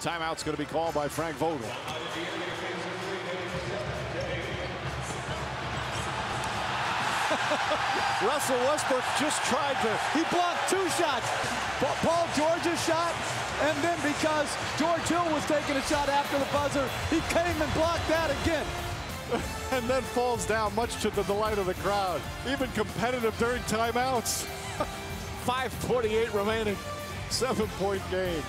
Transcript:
timeout's going to be called by Frank Vogel. Russell Westbrook just tried to. He blocked two shots. Paul George's shot, and then because George Hill was taking a shot after the buzzer, he came and blocked that again. and then falls down, much to the delight of the crowd. Even competitive during timeouts. 5.48 remaining. Seven point game.